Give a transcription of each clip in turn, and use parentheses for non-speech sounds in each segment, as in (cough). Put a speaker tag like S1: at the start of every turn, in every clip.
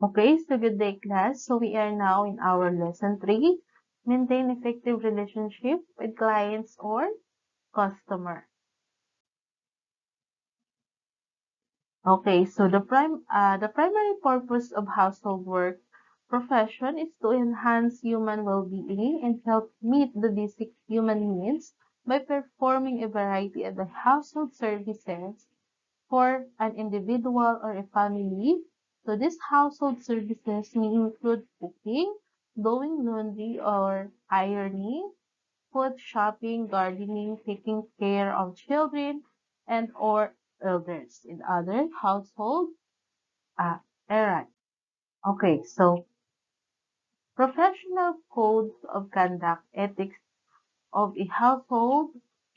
S1: Okay, so good day class. So we are now in our lesson 3, maintain effective relationship with clients or customer. Okay, so the prime uh, the primary purpose of household work profession is to enhance human well-being and help meet the basic human needs by performing a variety of the household services for an individual or a family so these household services may include cooking, doing laundry or ironing, food shopping, gardening, taking care of children and or elders in other household uh, errands. Okay, so professional codes of conduct, ethics of a household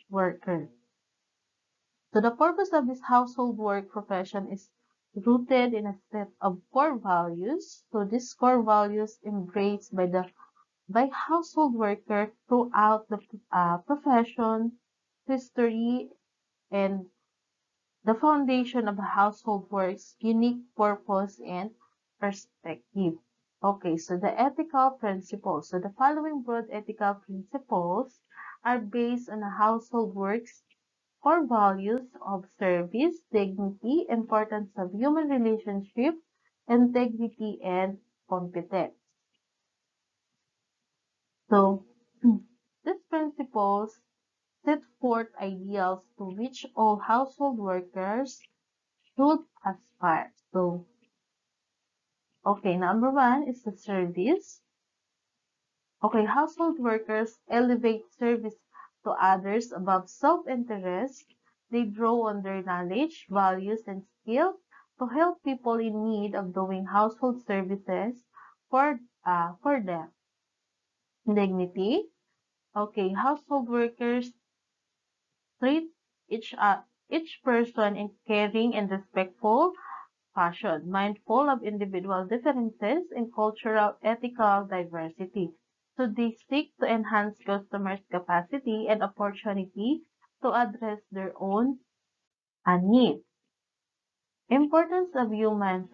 S1: worker. So the purpose of this household work profession is rooted in a set of core values. So these core values embraced by the by household worker throughout the uh, profession, history, and the foundation of household work's unique purpose and perspective. Okay, so the ethical principles. So the following broad ethical principles are based on a household work's core values of service, dignity, importance of human relationship, integrity, and competence. So, (clears throat) these principles set forth ideals to which all household workers should aspire. So, okay, number one is the service. Okay, household workers elevate service to others above self-interest, they draw on their knowledge, values, and skills to help people in need of doing household services for, uh, for them. Dignity. Okay, household workers treat each, uh, each person in caring and respectful fashion, mindful of individual differences and cultural ethical diversity. So they seek to enhance customers' capacity and opportunity to address their own uh, needs. Importance of human,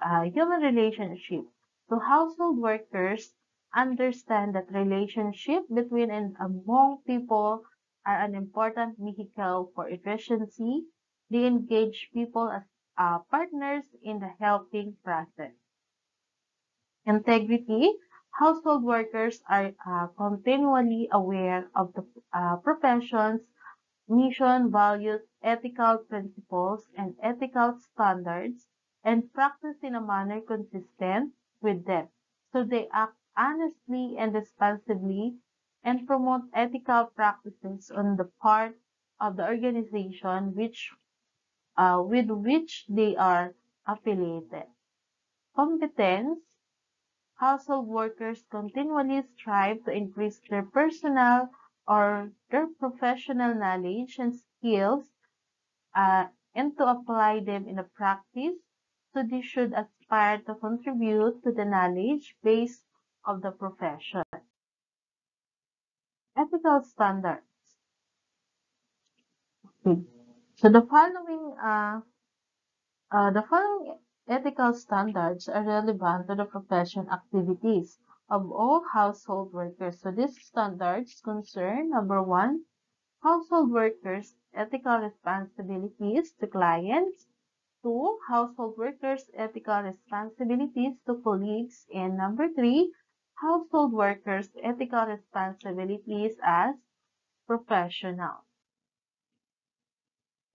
S1: uh, human relationship. So household workers understand that relationship between and among people are an important vehicle for efficiency. They engage people as uh, partners in the helping process. Integrity household workers are uh, continually aware of the uh, profession's mission, values, ethical principles, and ethical standards and practice in a manner consistent with them. So they act honestly and responsibly and promote ethical practices on the part of the organization which uh, with which they are affiliated. Competence household workers continually strive to increase their personal or their professional knowledge and skills uh, and to apply them in a practice. So they should aspire to contribute to the knowledge base of the profession. Ethical standards. Okay. So the following uh, uh, the following Ethical standards are relevant to the profession activities of all household workers. So these standards concern, number one, household workers' ethical responsibilities to clients, two, household workers' ethical responsibilities to colleagues, and number three, household workers' ethical responsibilities as professionals.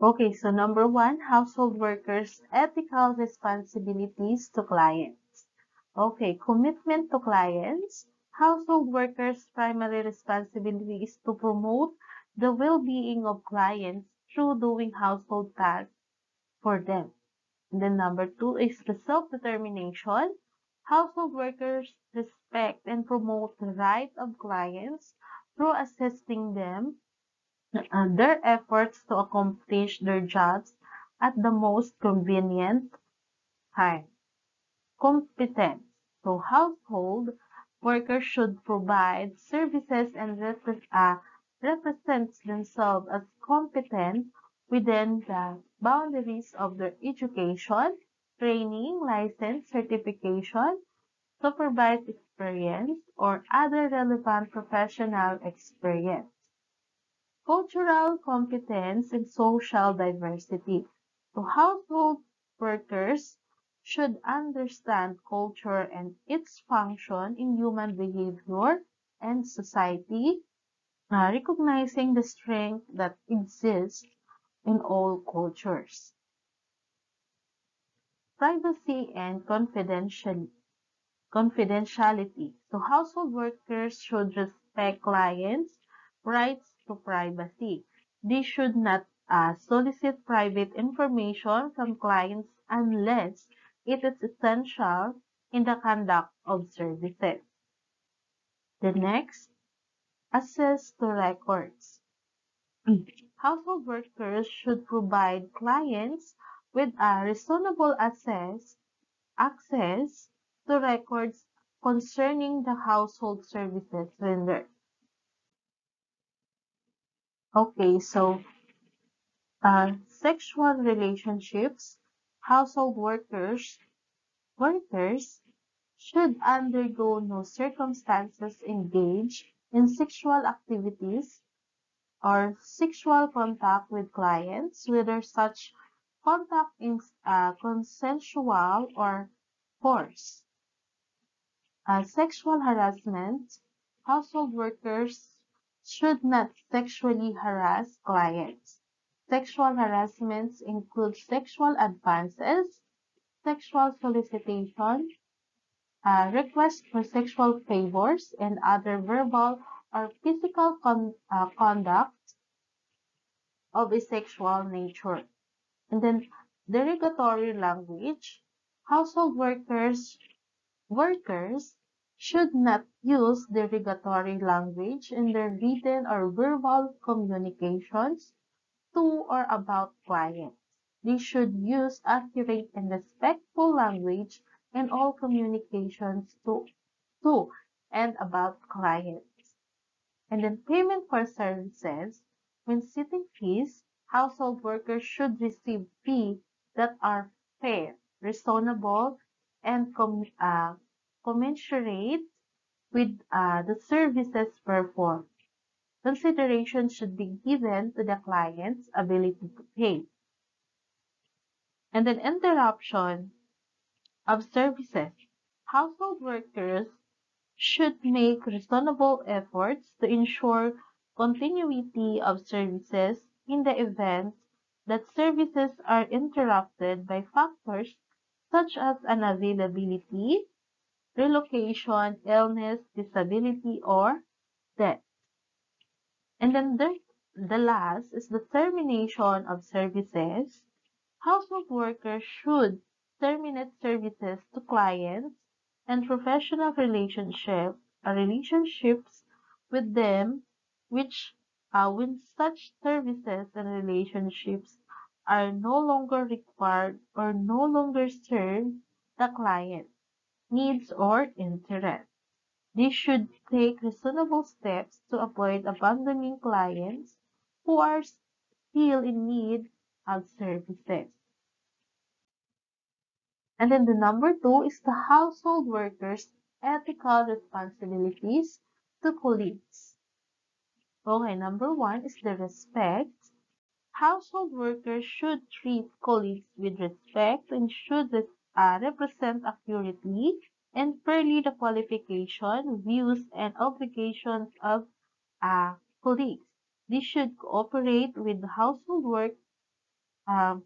S1: Okay, so number one, household workers' ethical responsibilities to clients. Okay, commitment to clients. Household workers' primary responsibility is to promote the well-being of clients through doing household tasks for them. And then number two is the self-determination. Household workers respect and promote the right of clients through assisting them their efforts to accomplish their jobs at the most convenient time. Competence. So household workers should provide services and repre uh, represent themselves as competent within the boundaries of their education, training, license, certification, supervised experience, or other relevant professional experience. Cultural competence and social diversity. So household workers should understand culture and its function in human behavior and society, uh, recognizing the strength that exists in all cultures. Privacy and confidentiality. confidentiality. So household workers should respect clients' rights to privacy. They should not uh, solicit private information from clients unless it is essential in the conduct of services. The next, access to records. (clears throat) Household workers should provide clients with a reasonable access, access to records concerning the household services rendered. Okay, so uh, sexual relationships, household workers, workers should undergo no circumstances engage in sexual activities or sexual contact with clients, whether such contact is uh, consensual or forced. Uh, sexual harassment, household workers should not sexually harass clients. Sexual harassments include sexual advances, sexual solicitation, uh, requests for sexual favors, and other verbal or physical con uh, conduct of a sexual nature. And then derogatory language, household workers workers should not use derogatory language in their written or verbal communications to or about clients. They should use accurate and respectful language in all communications to, to and about clients. And then payment for services. When setting fees, household workers should receive fees that are fair, reasonable, and com uh, commensurate with uh, the services performed. Consideration should be given to the client's ability to pay. And then interruption of services. Household workers should make reasonable efforts to ensure continuity of services in the event that services are interrupted by factors such as unavailability, relocation, illness, disability, or death. And then the, the last is the termination of services. Household workers should terminate services to clients and professional relationship, uh, relationships with them which uh, when such services and relationships are no longer required or no longer serve the client needs or interests. They should take reasonable steps to avoid abandoning clients who are still in need of services. And then the number two is the household workers' ethical responsibilities to colleagues. Okay, number one is the respect. Household workers should treat colleagues with respect and should uh, represent accurately and fairly the qualification, views, and obligations of uh, colleagues. They should cooperate with household work um,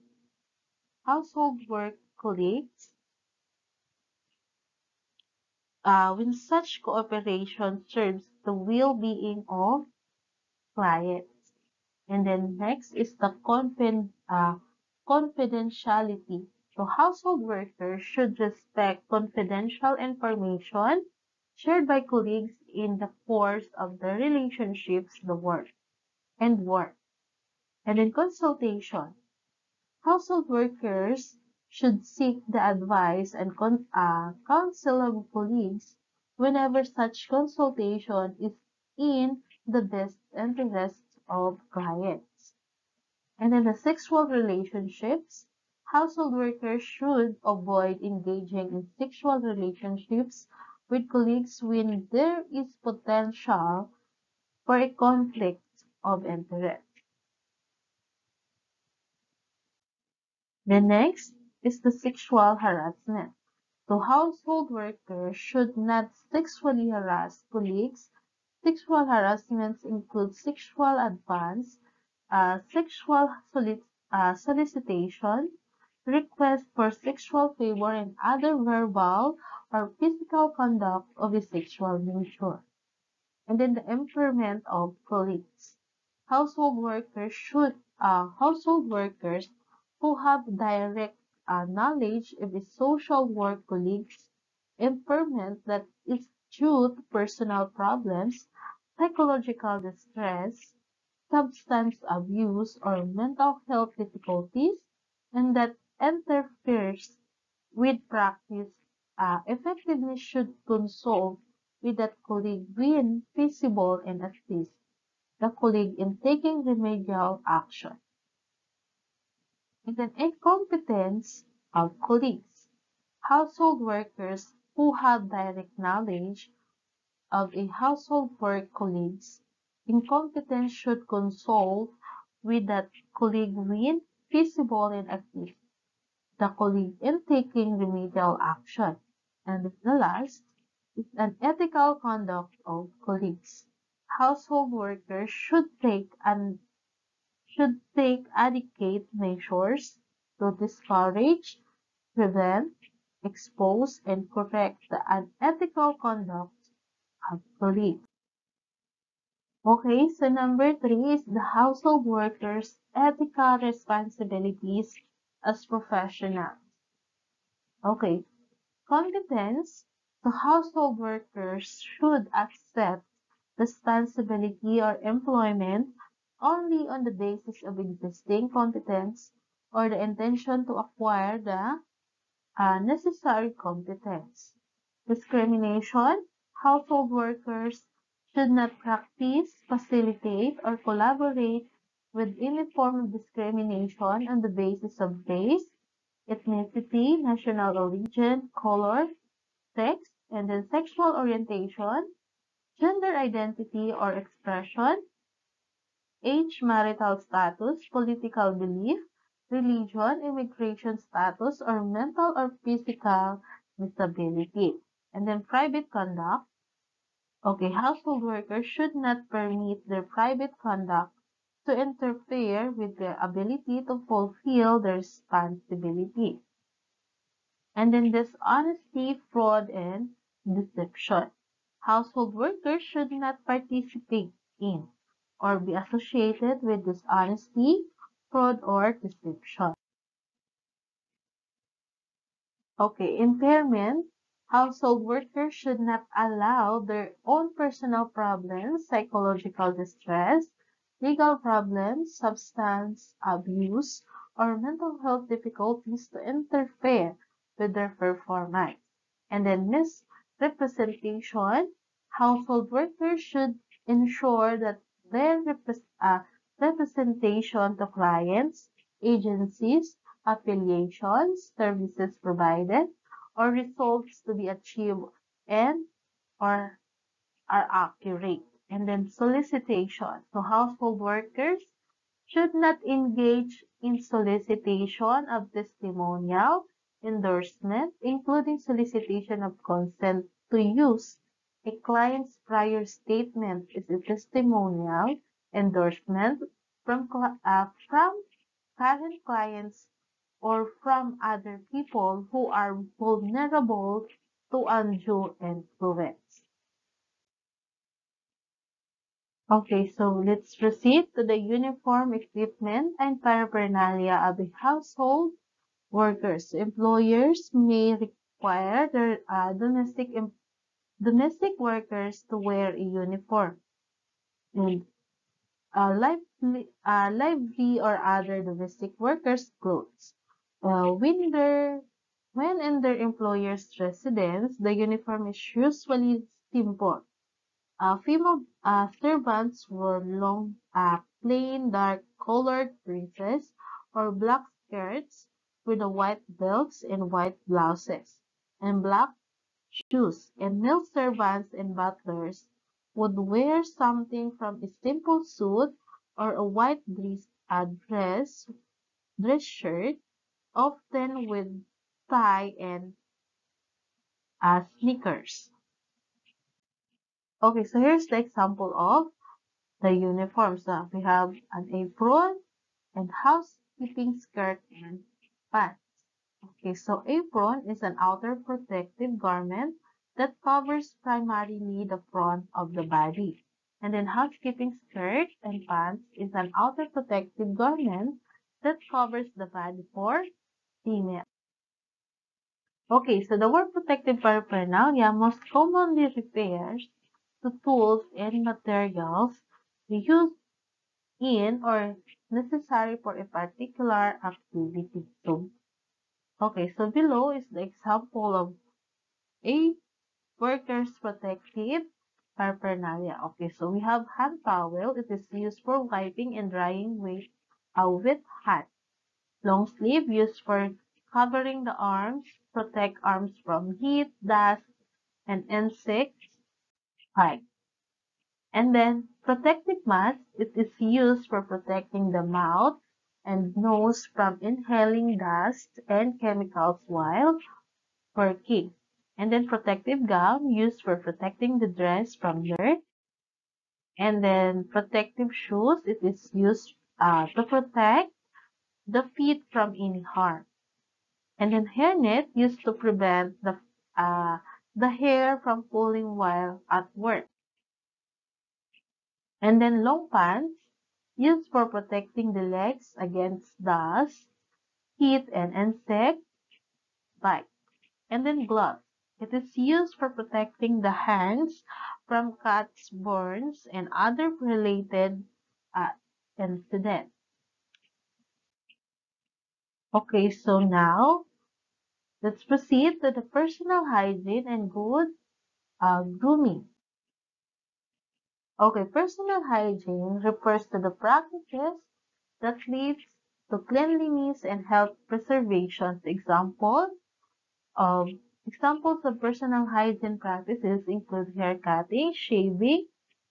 S1: household work colleagues uh, when such cooperation serves the well-being of clients. And then next is the confid uh, confidentiality. So household workers should respect confidential information shared by colleagues in the course of the relationships, the work, and work. And in consultation. Household workers should seek the advice and uh, counsel of colleagues whenever such consultation is in the best interest of clients. And in the sexual relationships, household workers should avoid engaging in sexual relationships with colleagues when there is potential for a conflict of interest. The next is the sexual harassment. So household workers should not sexually harass colleagues. Sexual harassments include sexual advance, uh, sexual solic uh, solicitation, request for sexual favor, and other verbal or physical conduct of a sexual nature. And then the impairment of colleagues. Household workers should uh, household workers who have direct uh, knowledge of a social work colleagues impairment that is due to personal problems, psychological distress, substance abuse, or mental health difficulties, and that interferes with practice uh, effectiveness should consult with that colleague when feasible and assist the colleague in taking remedial action. And then incompetence of colleagues. Household workers who have direct knowledge of a household work colleagues incompetence should consult with that colleague when feasible and assist the colleague in taking remedial action. And the last is an ethical conduct of colleagues. Household workers should take an should take adequate measures to discourage, prevent, expose, and correct the unethical conduct of colleagues. Okay, so number three is the household workers' ethical responsibilities as professionals. Okay, competence. The household workers should accept responsibility or employment only on the basis of existing competence or the intention to acquire the uh, necessary competence. Discrimination. Household workers should not practice, facilitate, or collaborate with any form of discrimination on the basis of race, ethnicity, national origin, color, sex, and then sexual orientation, gender identity or expression, age, marital status, political belief, religion, immigration status, or mental or physical disability. And then private conduct. Okay, household workers should not permit their private conduct to interfere with their ability to fulfill their responsibility. And then dishonesty, fraud, and deception. Household workers should not participate in or be associated with dishonesty, fraud, or deception. Okay, impairment. Household workers should not allow their own personal problems, psychological distress, legal problems, substance abuse, or mental health difficulties to interfere with their performance. And then misrepresentation. Household workers should ensure that their uh, representation to clients, agencies, affiliations, services provided, or results to be achieved and or are accurate. And then solicitation. So household workers should not engage in solicitation of testimonial, endorsement, including solicitation of consent to use a client's prior statement is a testimonial endorsement from, uh, from current clients or from other people who are vulnerable to undue influence. Okay, so let's proceed to the uniform equipment and paraphernalia of a household workers. Employers may require their uh, domestic domestic workers to wear a uniform and uh, lively, uh, lively or other domestic workers' clothes. Uh, when, their, when in their employer's residence, the uniform is usually simple. Uh, female uh, servants wore long, uh, plain dark colored dresses or black skirts with white belts and white blouses and black shoes, and male servants and butlers would wear something from a simple suit or a white dress, a dress, dress shirt, often with tie and uh, sneakers. Okay, so here's the example of the uniforms. Uh, we have an apron and housekeeping skirt and pants. Okay, so apron is an outer protective garment that covers primarily the front of the body. And then housekeeping skirt and pants is an outer protective garment that covers the body for female. Okay, so the word protective paraphernalia most commonly refers to tools and materials used in or necessary for a particular activity. So, okay, so below is the example of a worker's protective paraphernalia. Okay, so we have hand towel. It is used for wiping and drying with a wet hat. Long sleeve used for covering the arms, protect arms from heat, dust, and insects. Right. And then protective mask, it is used for protecting the mouth and nose from inhaling dust and chemicals while working. And then protective gown used for protecting the dress from dirt. And then protective shoes, it is used uh, to protect the feet from any harm. And then hairnet used to prevent the uh, the hair from pulling while at work. And then long pants, used for protecting the legs against dust, heat, and insect bites. And then gloves. It is used for protecting the hands from cuts, burns, and other related uh, incidents. Okay, so now let's proceed to the personal hygiene and good uh, grooming. Okay, personal hygiene refers to the practices that leads to cleanliness and health preservation. Example of examples of personal hygiene practices include hair cutting, shaving,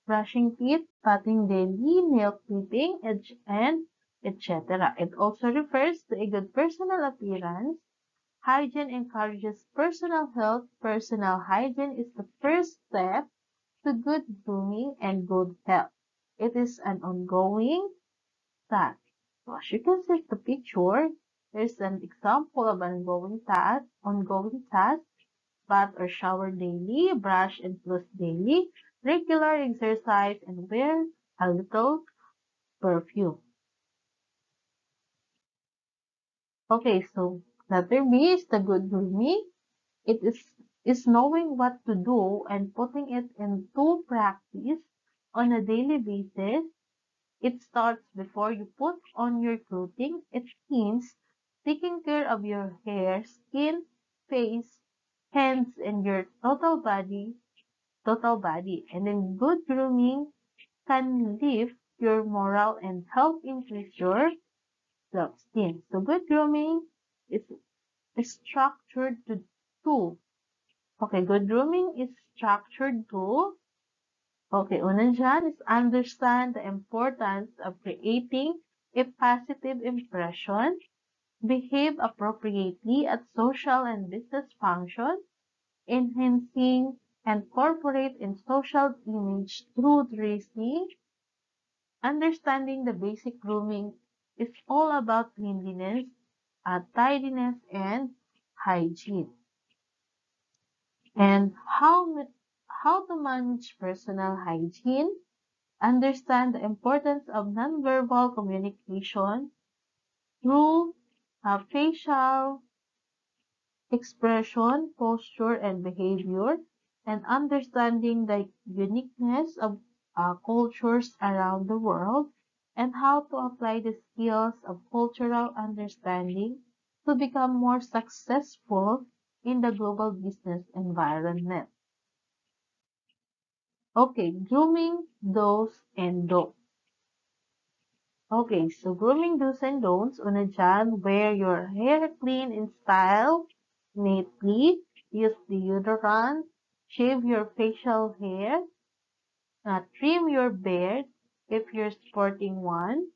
S1: brushing teeth, cutting daily, nail clipping, and etc. It also refers to a good personal appearance. Hygiene encourages personal health. Personal hygiene is the first step to good grooming and good health. It is an ongoing task. So as you can see the picture, there's an example of an ongoing task, ongoing task, bath or shower daily, brush and floss daily, regular exercise, and wear a little perfume. Okay, so letter B is the good grooming. It is is knowing what to do and putting it into practice on a daily basis. It starts before you put on your clothing. It means taking care of your hair, skin, face, hands, and your total body, total body. And then good grooming can lift your morale and help increase your self-esteem. So good grooming is structured to two. Okay, good grooming is structured to, okay, una is understand the importance of creating a positive impression, behave appropriately at social and business functions, enhancing and corporate and social image through dressing, understanding the basic grooming is all about cleanliness, uh, tidiness, and hygiene. And how, how to manage personal hygiene, understand the importance of nonverbal communication through uh, facial expression, posture, and behavior, and understanding the uniqueness of uh, cultures around the world, and how to apply the skills of cultural understanding to become more successful in the global business environment. Okay, grooming, do's and don'ts. Okay, so grooming do's and don'ts. Una dyan, wear your hair clean in style, neatly, use deodorant, shave your facial hair, uh, trim your beard if you're sporting one.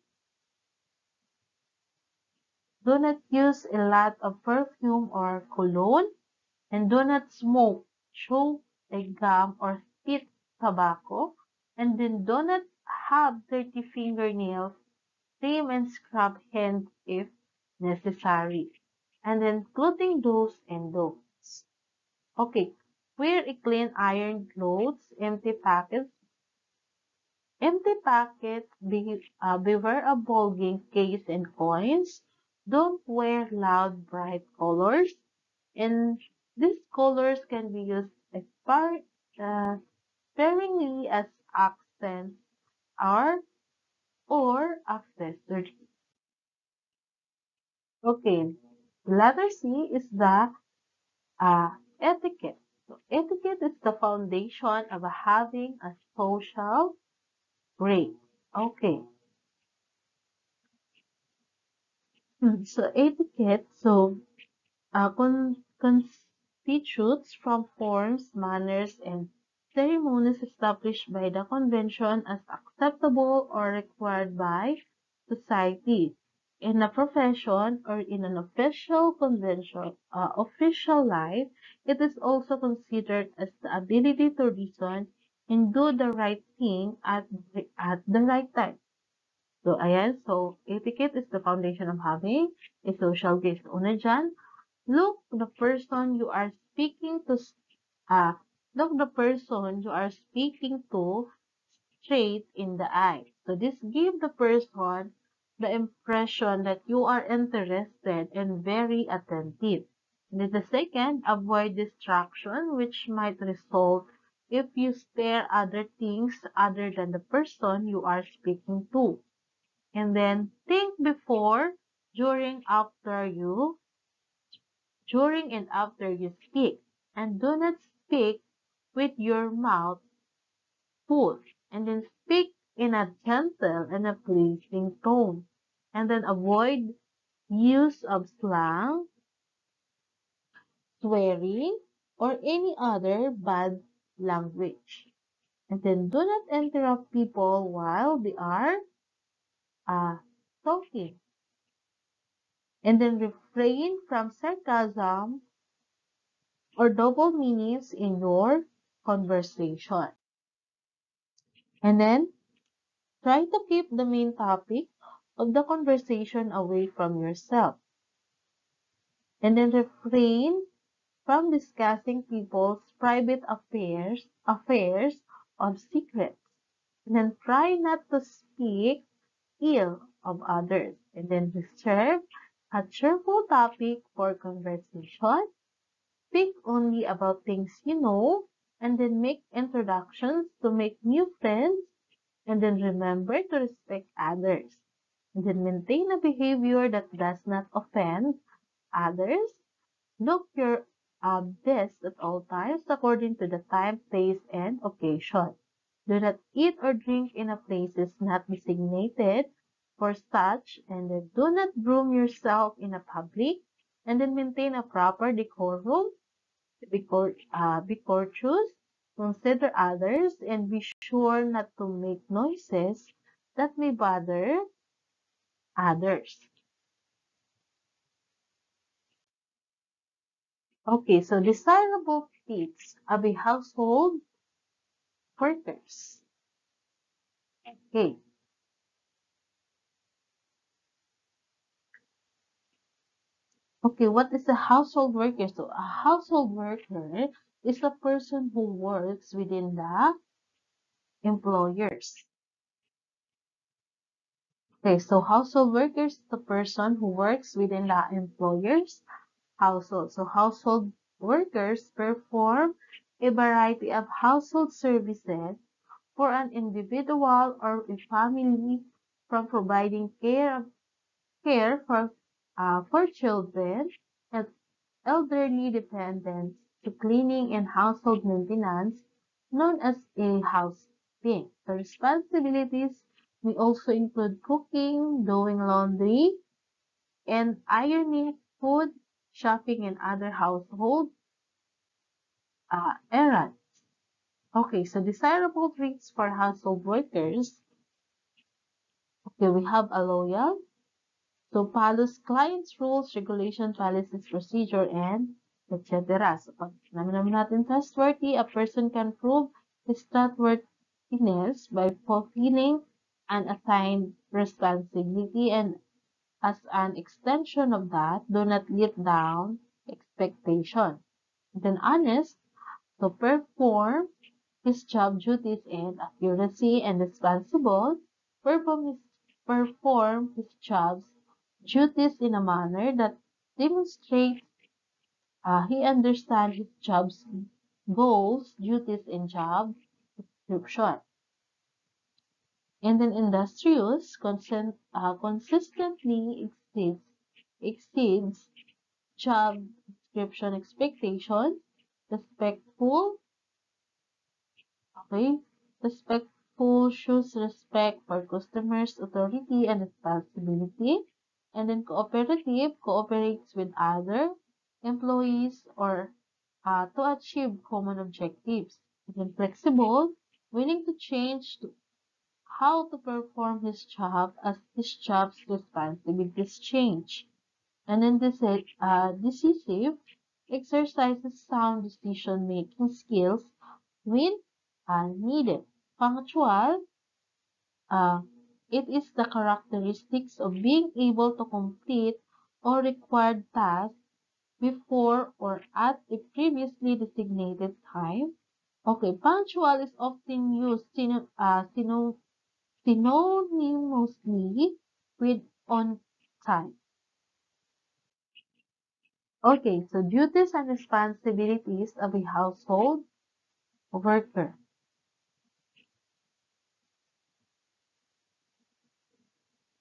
S1: Do not use a lot of perfume or cologne, and do not smoke, chew a gum, or spit tobacco, and then do not have dirty fingernails trim and scrub hands if necessary. And then clothing do's and don'ts. Okay, wear a clean iron clothes, empty packets. Empty packets, be, uh, beware of bulging case and coins. Don't wear loud, bright colors. And these colors can be used uh, sparingly as accents or, or accessories. Okay, letter C is the uh, etiquette. So etiquette is the foundation of having a social grade. Okay, Hmm, so etiquette, so uh, con constitutes from forms, manners, and ceremonies established by the convention as acceptable or required by society. In a profession or in an official convention, uh, official life, it is also considered as the ability to reason and do the right thing at the, at the right time. So, ayan. So, etiquette is the foundation of having a social grace. Una dyan, look the person you are speaking to, uh, look the person you are speaking to straight in the eye. So, this give the person the impression that you are interested and very attentive. And the second, avoid distraction, which might result if you stare other things other than the person you are speaking to. And then think before, during, after you, during and after you speak. And do not speak with your mouth full. And then speak in a gentle and a pleasing tone. And then avoid use of slang, swearing, or any other bad language. And then do not interrupt people while they are uh, talking. And then refrain from sarcasm or double meanings in your conversation. And then try to keep the main topic of the conversation away from yourself. And then refrain from discussing people's private affairs, affairs or secrets. And then try not to speak ill of others. And then reserve a cheerful topic for conversation Speak only about things you know, and then make introductions to make new friends, and then remember to respect others. And then maintain a behavior that does not offend others. Look your uh, best at all times according to the time, place, and occasion. Do not eat or drink in a places not designated for such, and then do not groom yourself in a public, and then maintain a proper decorum be, uh, be courteous, consider others, and be sure not to make noises that may bother others. Okay, so desirable traits of a household workers. Okay, okay, what is a household worker? So a household worker is a person who works within the employers. Okay, so household workers, the person who works within the employers household. So household workers perform a variety of household services for an individual or a family from providing care care for uh, for children and elderly dependents to cleaning and household maintenance known as a housekeeping. The responsibilities may also include cooking, doing laundry, and ironing food, shopping, and other household uh, errands. Okay, so desirable traits for household workers. Okay, we have a loyal. So follows clients' rules, regulations, policies, procedure, and etc. So pag naman natin trustworthy, a person can prove his trustworthiness by fulfilling an assigned responsibility and as an extension of that, do not let down expectation. Then honest, to perform his job duties and accuracy and responsible, perform his, perform his job's duties in a manner that demonstrates uh, he understands his job's goals, duties, and job description. And then industrious consent, uh, consistently exceeds, exceeds job description expectation, respectful, okay, respectful shows respect for customers' authority and responsibility, and then cooperative cooperates with other employees or uh, to achieve common objectives. And then flexible, willing to change to how to perform his job as his job's responsibilities change. And then this uh, decisive exercises sound decision-making skills when uh, needed. Punctual, uh, it is the characteristics of being able to complete or required tasks before or at a previously designated time. Okay, punctual is often used uh, synonymously with on time. Okay, so duties and responsibilities of a household worker.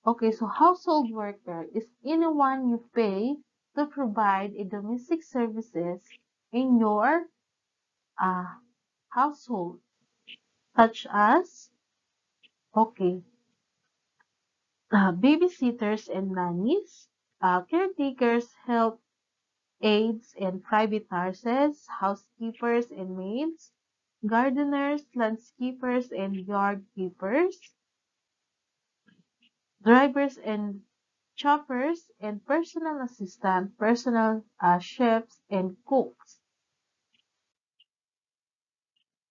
S1: Okay, so household worker is anyone you pay to provide a domestic services in your uh, household, such as, okay, uh, babysitters and nannies, uh, caretakers, help aides and private nurses, housekeepers and maids, gardeners, landscapers and yard keepers, drivers and choppers, and personal assistant, personal uh, chefs, and cooks.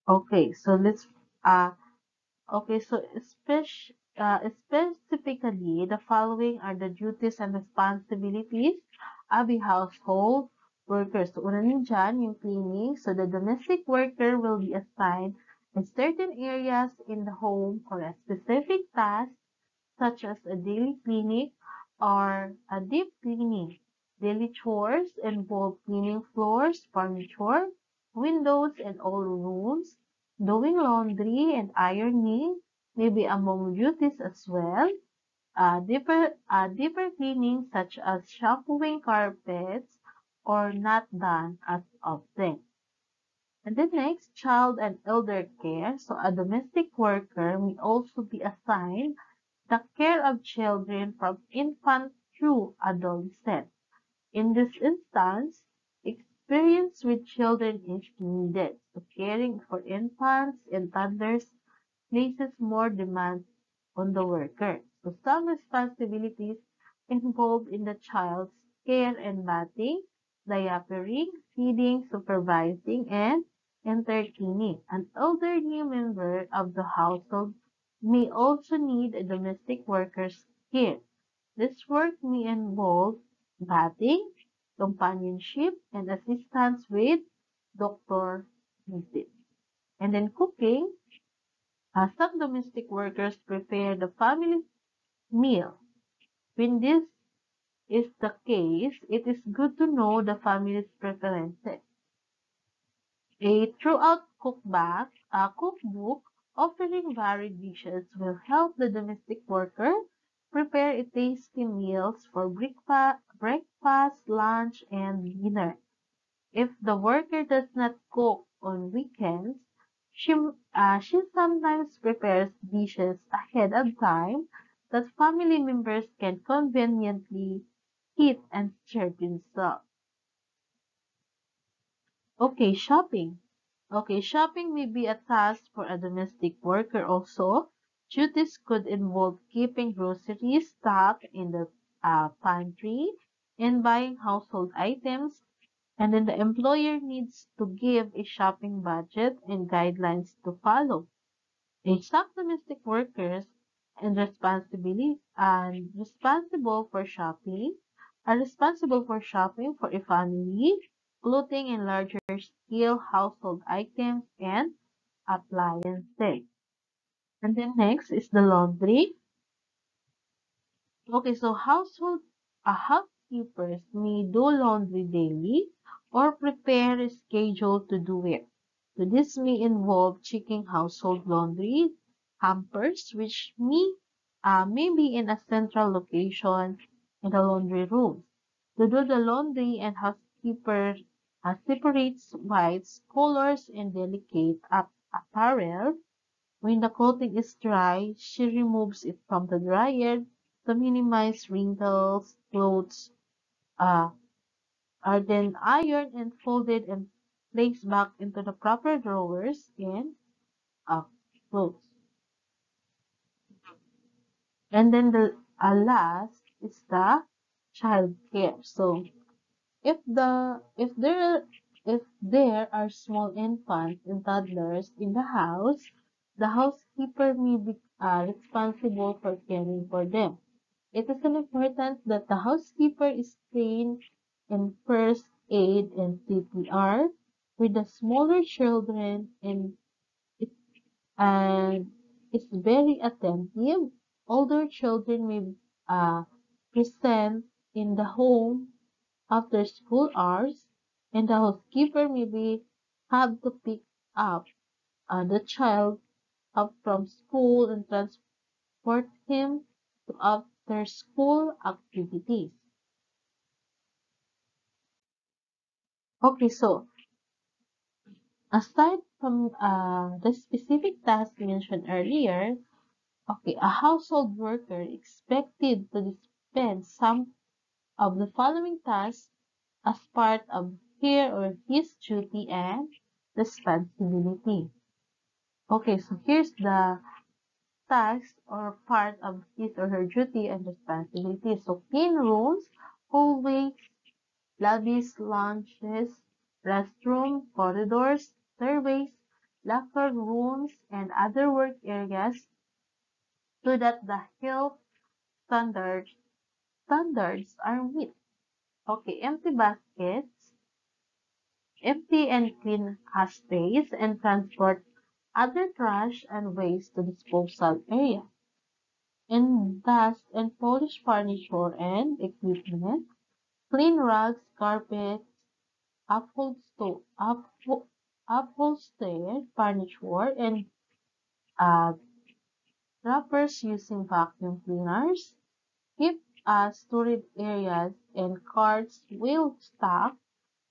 S1: Okay, so let's uh okay, so spec- uh, specifically the following are the duties and responsibilities of a household worker. So una dyan, yung cleaning. So the domestic worker will be assigned in certain areas in the home or a specific task such as a daily cleaning or a deep cleaning. Daily chores involve cleaning floors, furniture, windows, and all rooms. Doing laundry and ironing may be among duties as well. Uh, deeper, uh, deeper cleaning such as shampooing carpets or not done as often. And then next, child and elder care. So a domestic worker may also be assigned the care of children from infant through adolescent. In this instance, experience with children is needed. So caring for infants and toddlers places more demands on the worker. So some responsibilities involved in the child's care and bathing, diapering, feeding, supervising, and entertaining. An elderly member of the household may also need a domestic worker's care. This work may involve bathing, companionship, and assistance with doctor visits. And then cooking, uh, some domestic workers prepare the family meal. When this is the case, it is good to know the family's preferences. A throughout cookbook, a cookbook offering varied dishes will help the domestic worker prepare tasty meals for breakfast, lunch, and dinner. If the worker does not cook on weekends, She, uh, she sometimes prepares dishes ahead of time that family members can conveniently eat and share themselves. Okay, shopping. Okay, shopping may be a task for a domestic worker also. Duties could involve keeping groceries stocked in the uh, pantry and buying household items. And then the employer needs to give a shopping budget and guidelines to follow. Some domestic workers and responsibility and responsible for shopping are responsible for shopping for a family, clothing and larger scale household items and appliances. And then next is the laundry. Okay, so household uh, housekeepers may do laundry daily or prepare a schedule to do it. So this may involve checking household laundry hampers, which may, uh, may be in a central location in the laundry room. To do the laundry and housekeeper uh, separates whites, colors, and delicate ap- apparel when the clothing is dry, she removes it from the dryer to minimize wrinkles. Clothes uh, are then ironed and folded and placed back into the proper drawers and uh, clothes. And then the uh, last is the child care. So if the if there if there are small infants and toddlers in the house, the housekeeper may be uh, responsible for caring for them. It is important that the housekeeper is trained in first aid and CPR with the smaller children and it and is very attentive. Older children may uh, present in the home after school hours, and the housekeeper may be have to pick up uh, the child up from school and transport him to after school activities. Okay, so aside from uh, the specific task mentioned earlier, okay, a household worker expected to dispense some of the following tasks as part of her or his duty and responsibility. Okay, so here's the task or part of his or her duty and responsibility. So clean rooms, hallways, lobbies, lounges, restroom, corridors, stairways, locker rooms, and other work areas so that the health standards standards are met. Okay, empty baskets, empty and clean ashtrays, and transport other trash and waste to disposal area. And dust and polish furniture and equipment, clean rugs, carpets, upholster, upho- upholstered furniture, and uh, wrappers using vacuum cleaners. Keep uh, storage areas and carts well stocked,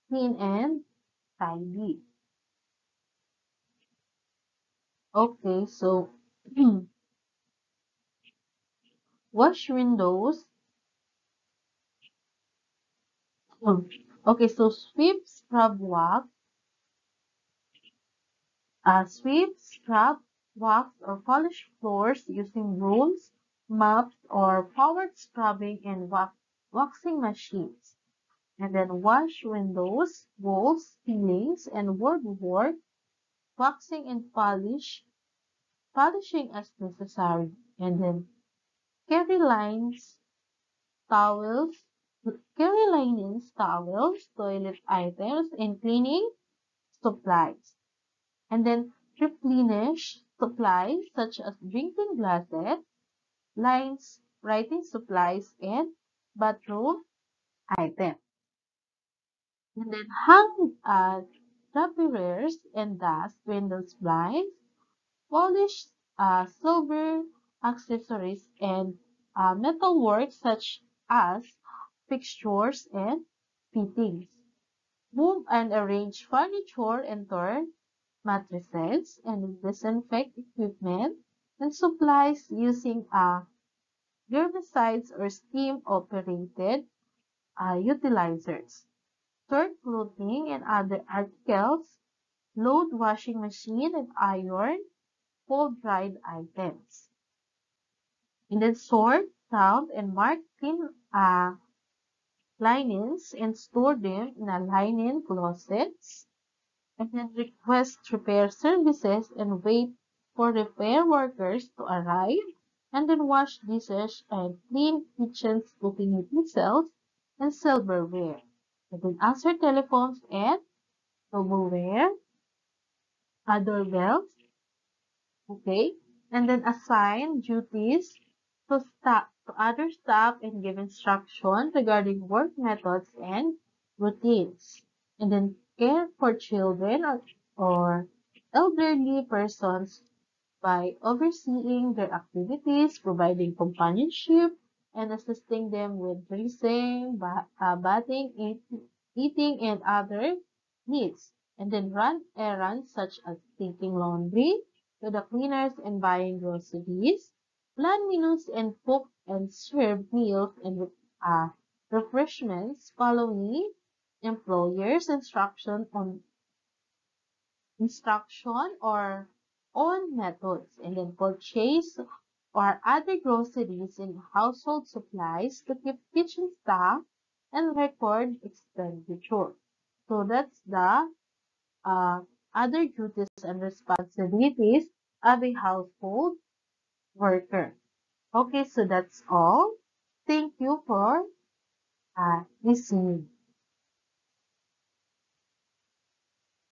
S1: clean and tidy. Okay, so (clears throat) wash windows. Hmm. Okay, so sweep, scrub, wax, uh, sweep, scrub, wax, or polish floors using brooms, mops, or powered scrubbing and wax, waxing machines. And then wash windows, walls, ceilings, and woodwork, waxing and polish, polishing as necessary. And then carry lines, towels, carry linens, towels, toilet items, and cleaning supplies. And then replenish supplies such as drinking glasses, lines, writing supplies, and bathroom items. And then hang uh, draperies and dust windows blinds, polish uh, silver accessories, and uh, metal work such as fixtures and fittings. Move and arrange furniture and turn mattresses, and disinfect equipment and supplies using a germicides or steam-operated uh, sterilizers. Store clothing and other articles, load washing machine and iron, fold dried items. And then sort, count, and mark clean uh, linens and store them in a linen closets. And then request repair services and wait for repair workers to arrive. And then wash dishes and clean kitchens, cooking utensils, and silverware. And then answer telephones and tableware, other doorbells, okay? And then assign duties to staff to other staff and give instruction regarding work methods and routines. And then care for children or, or elderly persons by overseeing their activities, providing companionship, and assisting them with dressing, uh, bathing, eat eating, and other needs. And then run errands such as taking laundry to the cleaners and buying groceries, plan menus and cook and serve meals and uh, refreshments following employer's instruction on instruction or own methods and then purchase or other groceries and household supplies to keep kitchen staff and record expenditure. So that's the uh, other duties and responsibilities of a household worker. Okay, so that's all. Thank you for uh, listening.